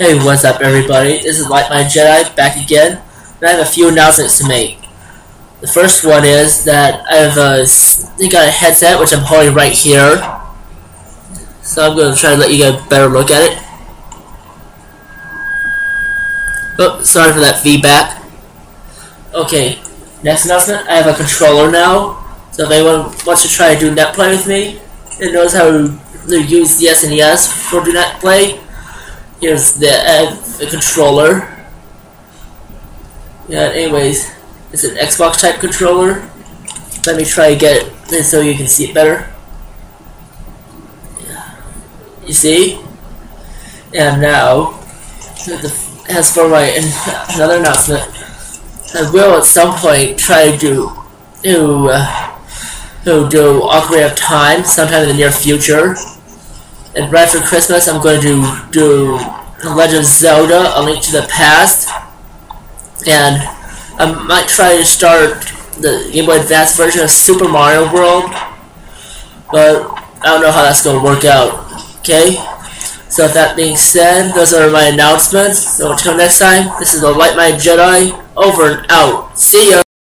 Hey, what's up everybody? This is Light Minded Jedi back again, and I have a few announcements to make. The first one is that I have a, I got a headset which I'm holding right here, so I'm going to try to let you get a better look at it. Oh, sorry for that feedback. Okay, next announcement, I have a controller now, so if anyone wants to try to do net play with me, and knows how to use the SNES for do net play, Here's the, uh, the controller. Yeah, anyways, it's an Xbox type controller. Let me try to get it so you can see it better. You see? And now, as for my another announcement, I will at some point try to do, to, uh, to do Ocarina of Time sometime in the near future. And right for Christmas, I'm going to do The Legend of Zelda: A Link to the Past, and I might try to start the Game Boy Advance version of Super Mario World, but I don't know how that's going to work out. Okay. So with that being said, those are my announcements. So until next time, this is the Light Minded Jedi, over and out. See ya!